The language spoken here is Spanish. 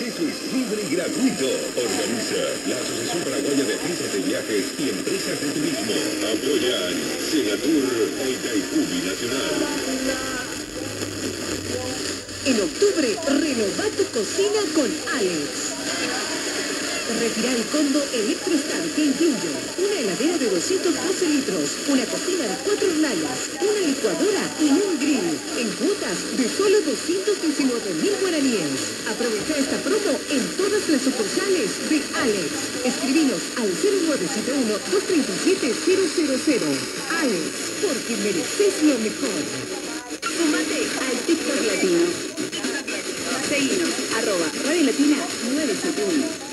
acceso es libre y gratuito. Organiza la Asociación Paraguaya de Agencias de Viajes y Empresas de Turismo. Apoyan Senatur Itaipubi Nacional. En octubre, renova tu cocina con Alex. Retira el combo Electrostar que incluye una heladera de 212 litros, una cocina de cuatro hornallas, una licuadora y un grill, de solo 219 mil guaraníes. Aprovecha esta promo en todas las sucursales de Alex. Escribinos al 0971-237-000. Alex, porque mereces lo mejor. Sumate al TikTok Latino. Seguinos, arroba Radio Latina 971.